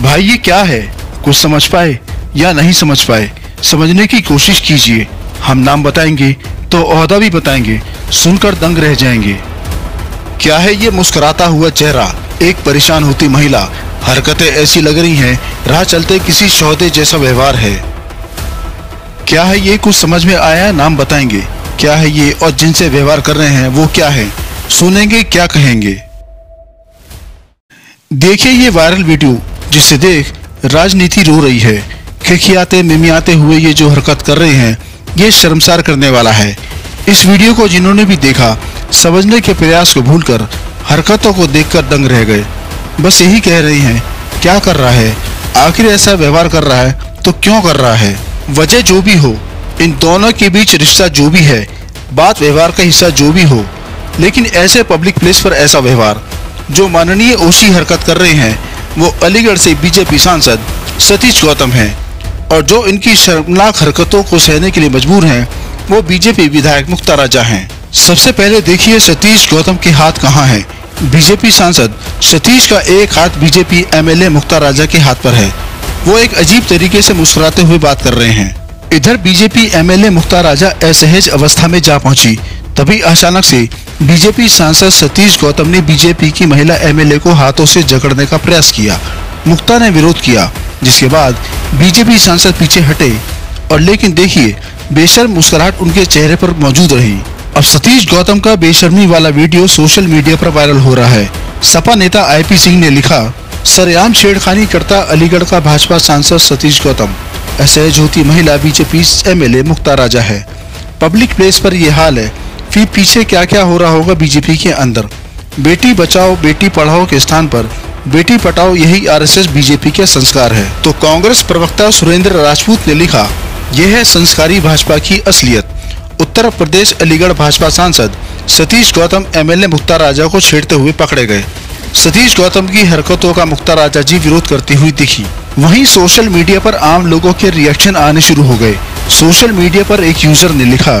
भाई, ये क्या है? कुछ समझ पाए या नहीं समझ पाए? समझने की कोशिश कीजिए। हम नाम बताएँगे तो ओहदा भी बताएँगे। सुनकर दंग रह जाएँगे। क्या है ये मुस्कुराता हुआ चेहरा? एक परेशान होती महिला। हरकतें ऐसी लग रही हैं, राह चलते किसी शौदे जैसा व्यवहार है। क्या है ये कुछ समझ में आया? नाम बताएँगे। क्या है ये और जिनसे व्यवहार कर रहे हैं, वो क्या है? सुनेंगे, क्या कहेंगे? देखिए ये वायरल वीडियो। जिसे देख राजनीति रो रही है। खिखियाते मिमियाते हुए ये जो हरकत कर रहे हैं, ये शर्मसार करने वाला है। इस वीडियो को जिन्होंने भी देखा, समझने के प्रयास को भूलकर हरकतों को देखकर दंग रह गए। बस यही कह रही हैं, क्या कर रहा है? आखिर ऐसा व्यवहार कर रहा है तो क्यों कर रहा है? वजह जो भी हो, इन दोनों के बीच रिश्ता जो भी है, बात व्यवहार का हिस्सा जो भी हो, लेकिन ऐसे पब्लिक प्लेस पर ऐसा व्यवहार, जो माननीय ओशी हरकत कर रहे हैं वो अलीगढ़ से बीजेपी सांसद सतीश गौतम हैं और जो इनकी शर्मनाक हरकतों को सहने के लिए मजबूर हैं, वो बीजेपी विधायक मुक्ता राजा हैं। सबसे पहले देखिए सतीश गौतम के हाथ कहाँ हैं। बीजेपी सांसद सतीश का एक हाथ बीजेपी एमएलए मुक्ता राजा के हाथ पर है। वो एक अजीब तरीके से मुस्कुराते हुए बात कर रहे हैं। इधर बीजेपी एमएलए मुक्ता राजा असहज अवस्था में जा पहुँची, तभी अचानक से बीजेपी सांसद सतीश गौतम ने बीजेपी की महिला एमएलए को हाथों से जकड़ने का प्रयास किया। मुक्ता ने विरोध किया, जिसके बाद बीजेपी सांसद पीछे हटे। और लेकिन देखिए, बेशर्म मुस्कुराहट उनके चेहरे पर मौजूद रही। अब सतीश गौतम का बेशर्मी वाला वीडियो सोशल मीडिया पर वायरल हो रहा है। सपा नेता आईपी सिंह ने लिखा, सरेआम छेड़खानी करता अलीगढ़ का भाजपा सांसद सतीश गौतम। असहज होती महिला बीजेपी एमएलए मुक्ता राजा है। पब्लिक प्लेस पर यह हाल है। फिर पीछे क्या क्या हो रहा होगा बीजेपी के अंदर? बेटी बचाओ, बेटी पढ़ाओ के स्थान पर। बेटी पटाओ, यही आरएसएस बीजेपी के संस्कार है। तो कांग्रेस प्रवक्ता सुरेंद्र राजपूत ने लिखा, यह है संस्कारी भाजपा की असलियत। उत्तर प्रदेश अलीगढ़ भाजपा सांसद सतीश गौतम एमएलए मुक्ता राजा को छेड़ते हुए पकड़े गए। सतीश गौतम की हरकतों का मुक्ता राजा जी विरोध करती हुई दिखी। वहीं सोशल मीडिया पर आम लोगों के रिएक्शन आने शुरू हो गए। सोशल मीडिया पर एक यूज़र ने लिखा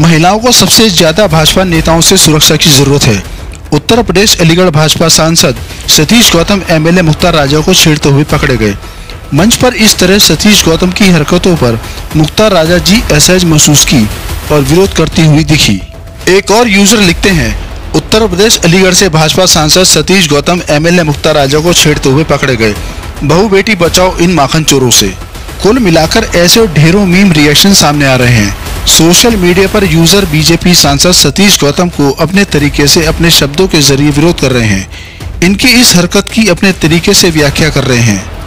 महिलाओं को सबसे ज़्यादा भाजपा नेताओं से सुरक्षा की ज़रूरत है। उत्तर प्रदेश अलीगढ़ भाजपा सांसद सतीश गौतम एमएलए मुख्तार राजा को छेड़ते हुए पकड़े गए। मंच पर इस तरह सतीश गौतम की हरकतों पर मुख्तार राजा जी असहज महसूस की और विरोध करती हुई दिखी। एक और यूज़र लिखते हैं, उत्तर प्रदेश अलीगढ़ से भाजपा सांसद सतीश गौतम एमएलए मुख्तार राजा को छेड़ते हुए पकड़े गए। बहु बेटी बचाओ इन माखन चोरों से। कुल मिलाकर ऐसे ढेरों मीम रिएक्शन सामने आ रहे हैं। सोशल मीडिया पर यूज़र बीजेपी सांसद सतीश गौतम को अपने तरीके से अपने शब्दों के ज़रिए विरोध कर रहे हैं। इनकी इस हरकत की अपने तरीके से व्याख्या कर रहे हैं।